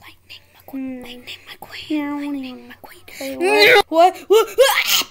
Lightning McQueen. Lightning McQueen. Lightning McQueen. What? What?